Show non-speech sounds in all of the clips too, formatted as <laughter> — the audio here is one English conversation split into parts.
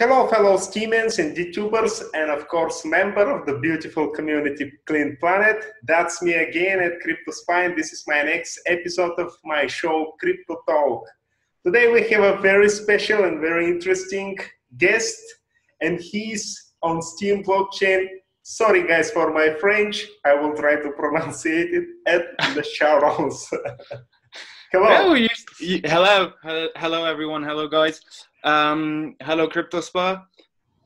Hello, fellow Steemians and DTubers, and of course, member of the beautiful community Clean Planet. That's me again at CryptoSpa. This is my next episode of my show, Crypto Talk. Today we have a very special and very interesting guest, and he's on Steem blockchain. Sorry, guys, for my French. I will try to <laughs> pronounce it at LeCharles. <laughs> hello. Hello, you, you, hello, hello, everyone. Hello, guys. Um, hello, CryptoSpa.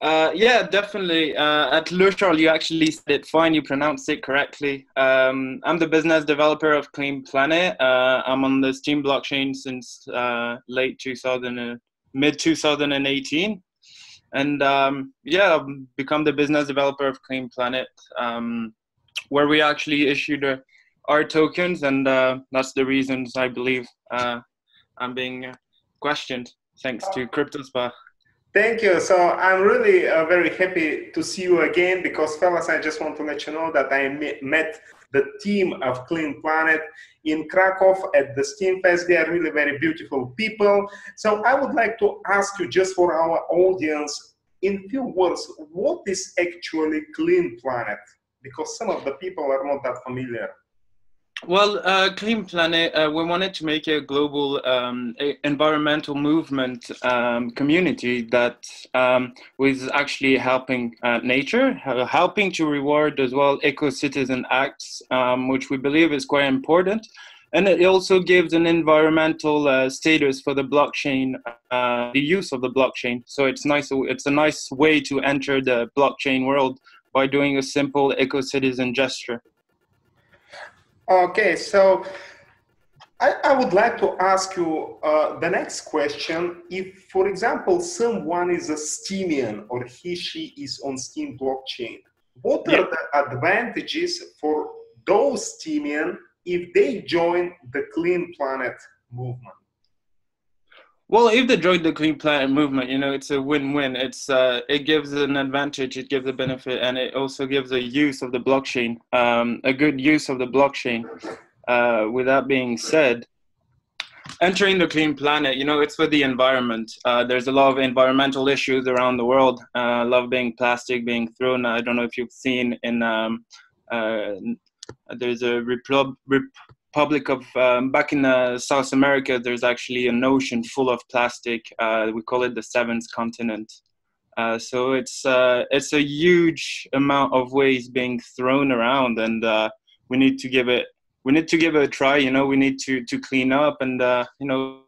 Uh, yeah, definitely. Uh, at Le you actually said it fine. You pronounced it correctly. Um, I'm the business developer of Clean Planet. Uh, I'm on the Steem blockchain since uh, late 2000, uh, mid 2018, and um, yeah, I've become the business developer of Clean Planet, um, where we actually issued uh, our tokens, and that's the reasons I believe I'm being questioned thanks to CryptoSpa. Thank you. So I'm really uh, very happy to see you again because, fellas, I just want to let you know that I met the team of Clean Planet in Krakow at the Steem Fest. They are really very beautiful people. So I would like to ask you, just for our audience, in few words, what is actually Clean Planet? Because some of the people are not that familiar. Well, uh, Clean Planet, uh, we wanted to make a global um, environmental movement um, community that um, was actually helping uh, nature, helping to reward as well eco-citizen acts, um, which we believe is quite important. And it also gives an environmental uh, status for the blockchain, uh, the use of the blockchain. So it's nice. It's a nice way to enter the blockchain world by doing a simple eco-citizen gesture. Okay, so I, I, would like to ask you uh, the next question. If, for example, someone is a Steemian or he, she is on Steem blockchain, what are the advantages for those Steemian if they join the Clean Planet movement? Well, if they join the Clean Planet movement, you know, it's a win-win. It's uh, it gives an advantage, it gives a benefit, and it also gives a use of the blockchain, um, a good use of the blockchain. Uh, with that being said, entering the Clean Planet, you know, it's for the environment. Uh, there's a lot of environmental issues around the world. Uh, lot being plastic being thrown. I don't know if you've seen in um, uh, there's a Repub- Rep- Republic of um, back in uh, South America, there's actually an ocean full of plastic. Uh, we call it the seventh continent. Uh, so it's uh, it's a huge amount of waste being thrown around, and uh, we need to give it we need to give it a try. You know, we need to to clean up and uh, you know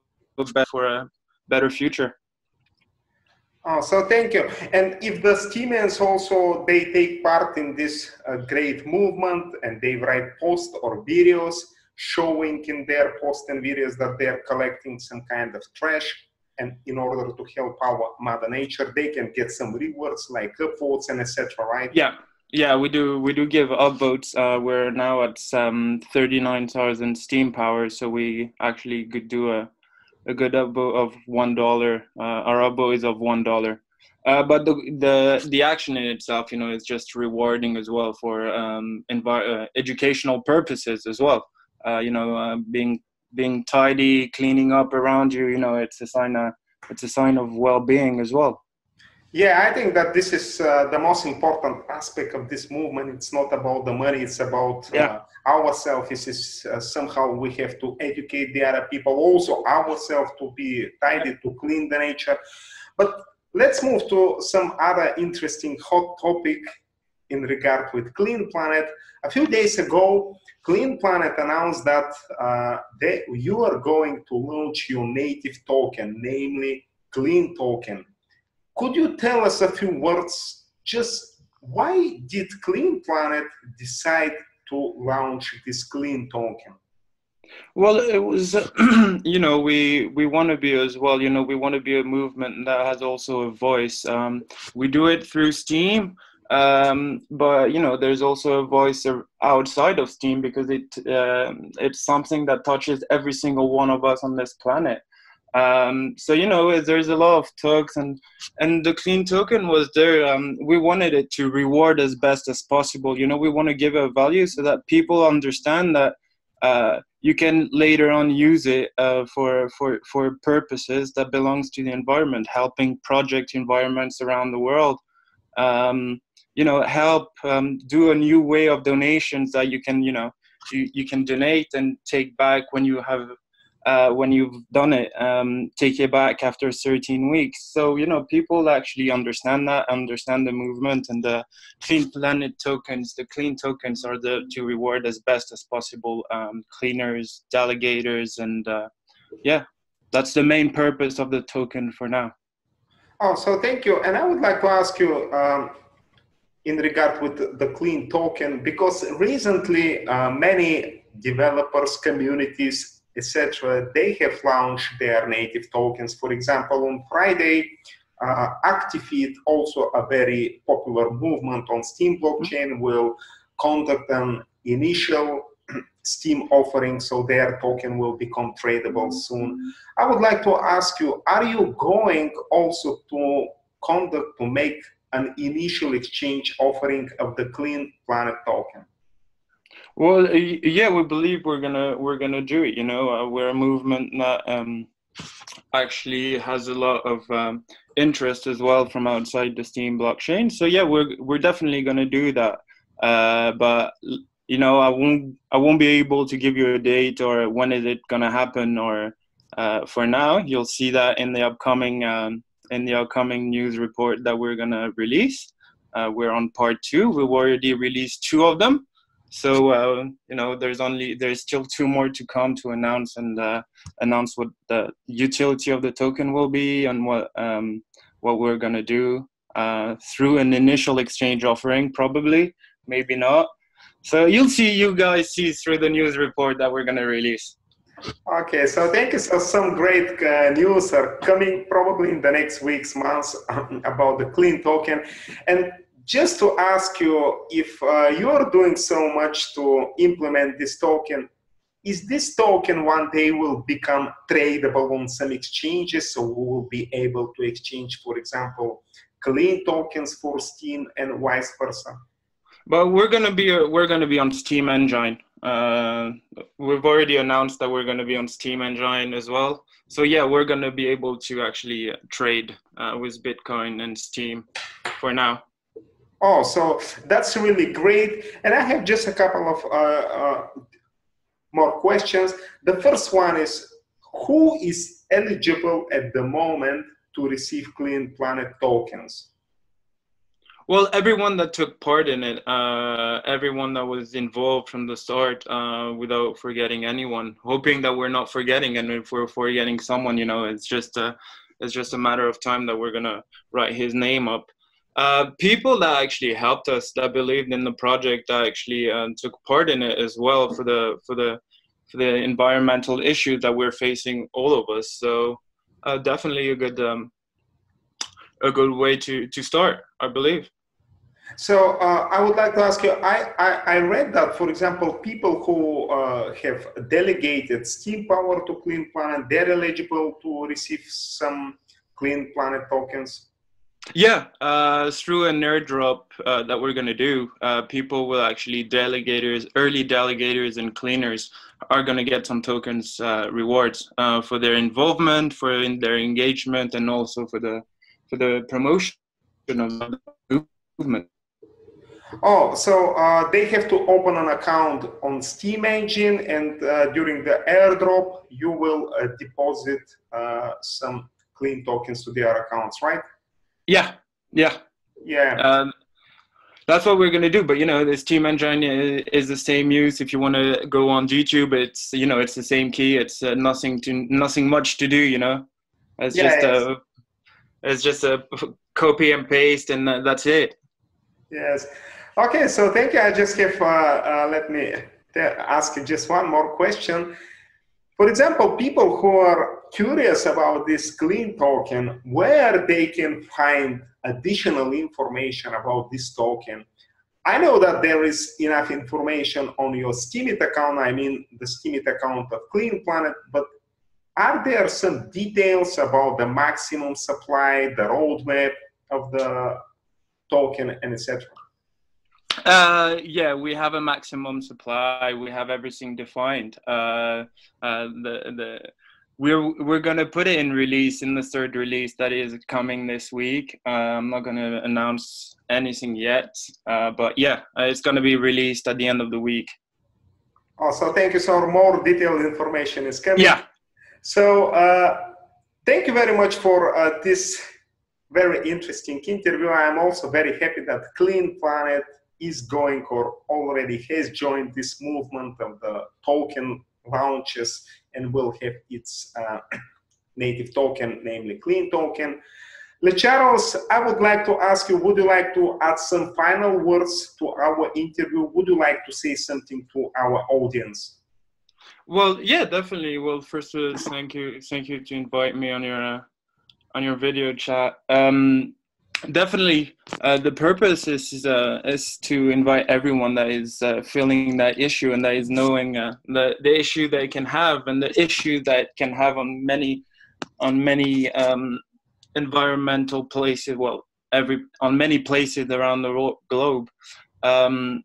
for a better future. Oh, so thank you. And if the Steemians also they take part in this great movement and they write posts or videos, showing in their posts and videos that they're collecting some kind of trash. And in order to help our mother nature they can get some rewards like upvotes and etc right? Yeah. Yeah we do we do give upvotes. Uh, we're now at um, 39000 Steem Power so we actually could do a, a good upvote of one dollar. Uh, our upvote is of one dollar. Uh, but the, the the action in itself, you know, is just rewarding as well for um, envi- uh, educational purposes as well uh, you know, uh, being being tidy, cleaning up around you, you know, it's a sign of it's a sign of well-being as well. Yeah, I think that this is uh, the most important aspect of this movement. It's not about the money; it's about uh, yeah. ourselves. This is uh, somehow we have to educate the other people, also ourselves to be tidy, to clean the nature. But let's move to some other interesting hot topic in regard with Clean Planet. A few days ago, Clean Planet announced that uh, they, you are going to launch your native token, namely Clean Token. Could you tell us a few words? Just why did Clean Planet decide to launch this Clean Token? Well, it was, <clears throat> you know, we we want to be as well. You know, we want to be a movement that has also a voice. Um, we do it through Steem, um, but you know there's also a voice outside of Steem because it uh, it's something that touches every single one of us on this planet. Um, so you know there's a lot of talks and and the clean token was there. Um, we wanted it to reward as best as possible. You know we want to give a value so that people understand that uh, you can later on use it uh, for, for, for purposes that belongs to the environment, helping project environments around the world. Um, you know, help um, do a new way of donations that you can, you know, you, you can donate and take back when you have uh, when you've done it, um, take it back after 13 weeks. So, you know, people actually understand that, understand the movement and the Clean Planet tokens. The clean tokens are the, to reward as best as possible um, cleaners, delegators, and uh, yeah, that's the main purpose of the token for now. Oh, so thank you. And I would like to ask you, um, in regard with the clean token, because recently uh, many developers, communities, etc., they have launched their native tokens. For example, on Friday, uh, also a very popular movement on Steem blockchain, will conduct an initial <clears throat> Steem offering, so their token will become tradable soon. I would like to ask you, are you going also to conduct, to make an initial exchange offering of the Clean Planet token? Well, yeah, we believe we're gonna we're gonna do it. You know, uh, we're a movement that um, actually has a lot of um, interest as well from outside the Steem blockchain. So yeah, we're we're definitely gonna do that. Uh, but you know, I won't I won't be able to give you a date or when is it gonna happen. Or uh, for now, you'll see that in the upcoming um, in the upcoming news report that we're gonna release. Uh, we're on part two. We've already released two of them. So uh, you know, there's only there's still two more to come to announce and uh, announce what the utility of the token will be and what um, what we're gonna do uh, through an initial exchange offering, probably, maybe not. So you'll see, you guys see through the news report that we're gonna release. Okay, so thank you. So some great uh, news are coming probably in the next weeks, months <laughs> about the clean token, and just to ask you if uh, you're doing so much to implement this token, is this token one day will become tradable on some exchanges so we will be able to exchange, for example, clean tokens for Steem and vice versa? But we're gonna be we're gonna be on Steem Engine. Uh, we've already announced that we're gonna be on Steem Engine as well. So yeah, we're gonna be able to actually trade uh, with Bitcoin and Steem for now. Oh, so that's really great. And I have just a couple of uh, uh, more questions. The first one is who is eligible at the moment to receive Clean Planet tokens? Well, everyone that took part in it, uh, everyone that was involved from the start, uh, without forgetting anyone. Hoping that we're not forgetting, and if we're forgetting someone, you know, it's just a, it's just a matter of time that we're gonna write his name up. Uh, people that actually helped us, that believed in the project, that actually uh, took part in it as well for the for the for the environmental issues that we're facing, all of us. So uh, definitely a good um, a good way to to start, I believe. So uh, I would like to ask you. I, I, I read that, for example, people who uh, have delegated Steem Power to Clean Planet, they're eligible to receive some Clean Planet tokens. Yeah, uh, through an airdrop uh, that we're going to do, uh, people will actually delegators, early delegators and cleaners are going to get some tokens uh, rewards uh, for their involvement, for in their engagement, and also for the for the promotion of the movement. Oh, so uh, they have to open an account on Steem Engine, and during the airdrop, you will deposit some clean tokens to their accounts, right? Yeah, yeah, yeah. Um, that's what we're gonna do. But you know, this Steem Engine is the same use. If you want to go on DTube, it's you know, it's the same key. It's uh, nothing to nothing much to do. You know, it's yeah, just a it's just a copy and paste, and that's it. Yes. Okay. So thank you. I just have uh, uh, let me ask you just one more question. For example, people who are curious about this clean token, where they can find additional information about this token. I know that there is enough information on your Steemit account, I mean the Steemit account of Clean Planet, but are there some details about the maximum supply, the roadmap of the token, and etc.? Uh, yeah, we have a maximum supply. We have everything defined. Uh, uh, the the we're we're gonna put it in release in the third release that is coming this week. Uh, I'm not gonna announce anything yet, uh, but yeah, uh, it's gonna be released at the end of the week. Also, thank you. So more detailed information is coming. Yeah. So uh, thank you very much for uh, this very interesting interview. I am also very happy that Clean Planet is going or already has joined this movement of the token launches and will have its uh, <clears throat> native token, namely Clean Token. LeCharles, I would like to ask you, would you like to add some final words to our interview? Would you like to say something to our audience? Well, yeah, definitely. Well, first, of all, thank you, thank you to invite me on your uh, on your video chat. Um, definitely, uh, the purpose is is, uh, is to invite everyone that is uh, feeling that issue and that is knowing uh, the the issue they can have and the issue that can have on many on many um, environmental places. Well, every on many places around the globe. Um,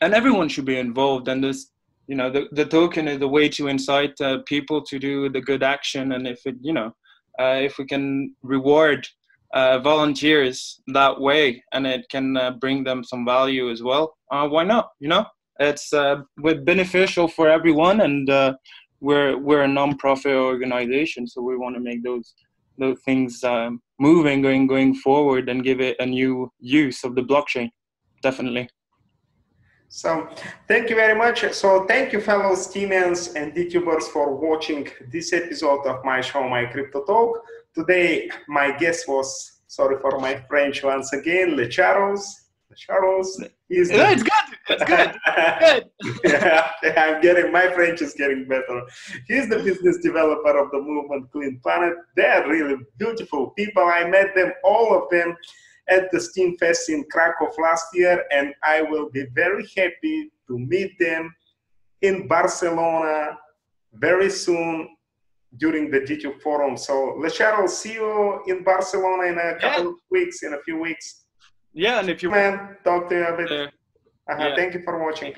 and everyone should be involved and this you know the, the token is a way to incite uh, people to do the good action and if it you know uh, if we can reward uh, volunteers that way and it can uh, bring them some value as well uh, why not you know it's uh, with beneficial for everyone and we're we're a non-profit organization so we want to make those those things um, moving going going forward and give it a new use of the blockchain definitely so thank you very much. So thank you fellow Steemians and DTubers for watching this episode of my show, My Crypto Talk. Today, my guest was, sorry for my French once again, Le Charles. Le Charles. is. it's good. It's good. good. <laughs> yeah, I'm getting, my French is getting better. He's the business developer of the movement Clean Planet. They're really beautiful people. I met them, all of them at the Steem Fest in Krakow last year, and I will be very happy to meet them in Barcelona very soon during the DTube forum. So, LeCharles, see you in Barcelona in a couple yeah. of weeks, in a few weeks. Yeah, and if you man, talk to you a bit. Uh, uh-huh. yeah. Thank you for watching.